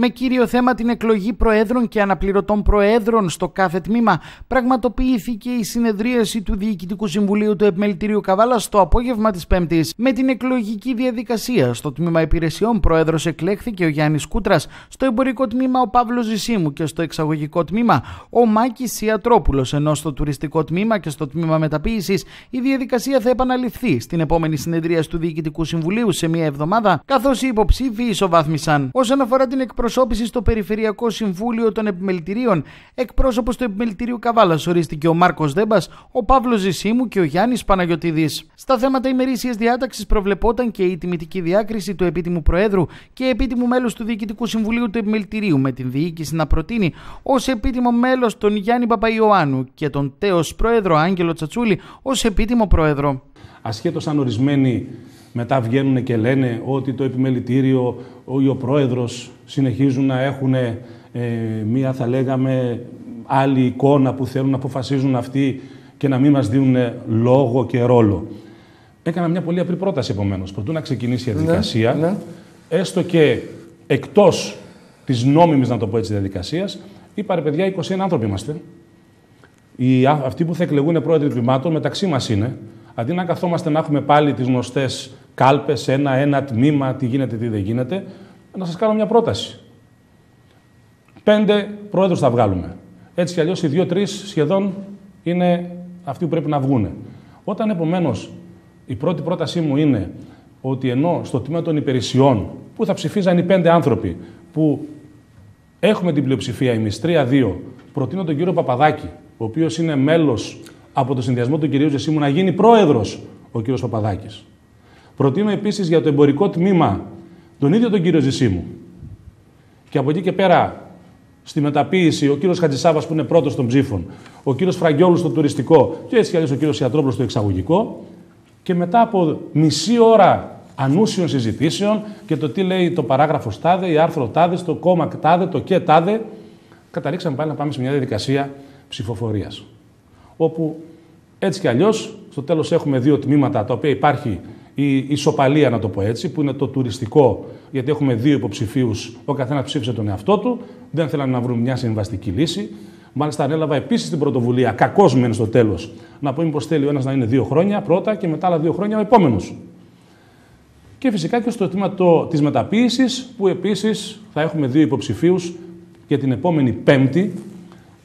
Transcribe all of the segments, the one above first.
Με κύριο θέμα την εκλογή προέδρων και αναπληρωτών προέδρων στο κάθε τμήμα, πραγματοποιήθηκε η συνεδρίαση του Διοικητικού Συμβουλίου του Επιμελητηρίου Καβάλα στο απόγευμα της Πέμπτης. Με την εκλογική διαδικασία στο τμήμα υπηρεσιών, πρόεδρο εκλέχθηκε ο Γιάννης Κούτρας, στο εμπορικό τμήμα ο Παύλος Ζησίμου και στο εξαγωγικό τμήμα ο Μάκης Σιατρόπουλο, ενώ στο τουριστικό τμήμα και στο τμήμα μεταποίησης η διαδικασία θα επαναληφθεί στην επόμενη συνεδρία του Διοικητικού Συμβουλίου σε μία εβδομάδα, καθώς οι υποψήφοι ισοβάθμισαν. Όσον αφορά την εκπροσώπηση στο Περιφερειακό Συμβούλιο των Επιμελητηρίων, εκπρόσωπος του Επιμελητηρίου Καβάλας ορίστηκε ο Μάρκος Δέμπας, ο Παύλος Ζησίμου και ο Γιάννης Παναγιοτήδη. Στα θέματα ημερήσιας διάταξης προβλεπόταν και η τιμητική διάκριση του επίτιμου Προέδρου και επίτιμου μέλους του Διοικητικού Συμβουλίου του Επιμελητηρίου, με την διοίκηση να προτείνει ως επίτιμο μέλος τον Γιάννη Παπαϊωάννου και τον τέος Πρόεδρο Άγγελο Τσατσούλη ως επίτιμο Πρόεδρο. Ασχέτως αν ορισμένοι μετά βγαίνουν και λένε ότι το επιμελητήριο ή ο πρόεδρος συνεχίζουν να έχουν ε, μία, θα λέγαμε, άλλη εικόνα που θέλουν να αποφασίζουν αυτοί και να μην μας δίνουν λόγο και ρόλο. Έκανα μια πολύ απλή πρόταση, επομένως. Προτού να ξεκινήσει η ναι, διαδικασία, ναι, έστω και εκτός της νόμιμης, να το πω έτσι, διαδικασίας, είπα ρε παιδιά, 21 άνθρωποι είμαστε. Οι, αυτοί που θα εκλεγούν πρόεδροι τμήματων μεταξύ μας είναι. Αντί να καθόμαστε να έχουμε πάλι τις γνωστές κάλπες, ένα-ένα τμήμα, τι γίνεται, τι δεν γίνεται, να σας κάνω μια πρόταση. Πέντε πρόεδρους θα βγάλουμε. Έτσι κι αλλιώς οι δύο-τρει σχεδόν είναι αυτοί που πρέπει να βγουν. Όταν επομένως η πρώτη πρότασή μου είναι ότι ενώ στο τμήμα των υπηρεσιών που θα ψηφίζαν οι πέντε άνθρωποι που έχουμε την πλειοψηφία, εμείς τρία-δύο, προτείνω τον κύριο Παπαδάκη, ο οποίος είναι μέλος από το συνδυασμό του κυρίου Ζεσίμου να γίνει πρόεδρος ο κύριος Παπαδάκης. Προτείνω επίσης για το εμπορικό τμήμα τον ίδιο τον κύριο Ζησίμου. Και από εκεί και πέρα στη μεταποίηση ο κύριος Χατζησάβας που είναι πρώτος των ψήφων, ο κύριος Φραγκιόλου στο τουριστικό και έτσι κι αλλιώς ο κύριος Ιατρόπουλος στο εξαγωγικό. Και μετά από μισή ώρα ανούσιων συζητήσεων και το τι λέει το παράγραφος τάδε, η άρθρο τάδε, το κόμμα τάδε, το και τάδε, καταλήξαμε πάλι να πάμε σε μια διαδικασία ψηφοφορίας. Όπου έτσι κι αλλιώς στο τέλος έχουμε δύο τμήματα τα οποία υπάρχει η ισοπαλία, να το πω έτσι, που είναι το τουριστικό, γιατί έχουμε δύο υποψηφίους, ο καθένας ψήφισε τον εαυτό του, δεν θέλανε να βρουν μια συμβαστική λύση. Μάλιστα, ανέλαβα επίσης την πρωτοβουλία, κακώς μεν στο τέλος, να πως μήπω θέλει ο ένας να είναι δύο χρόνια πρώτα και μετά άλλα δύο χρόνια ο επόμενος. Και φυσικά και στο τμήμα της μεταποίησης, που επίσης θα έχουμε δύο υποψηφίους για την επόμενη Πέμπτη,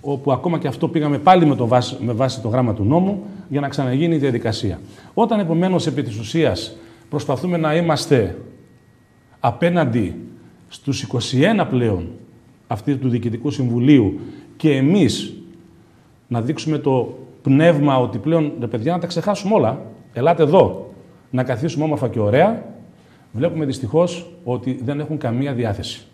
όπου ακόμα και αυτό πήγαμε πάλι με, το βάση, με βάση το γράμμα του νόμου για να ξαναγίνει η διαδικασία. Όταν επομένως επί της ουσίας προσπαθούμε να είμαστε απέναντι στους 21 πλέον αυτή του Διοικητικού Συμβουλίου και εμείς να δείξουμε το πνεύμα ότι πλέον, ρε παιδιά, να τα ξεχάσουμε όλα. Ελάτε εδώ, να καθίσουμε όμορφα και ωραία. Βλέπουμε δυστυχώς ότι δεν έχουν καμία διάθεση.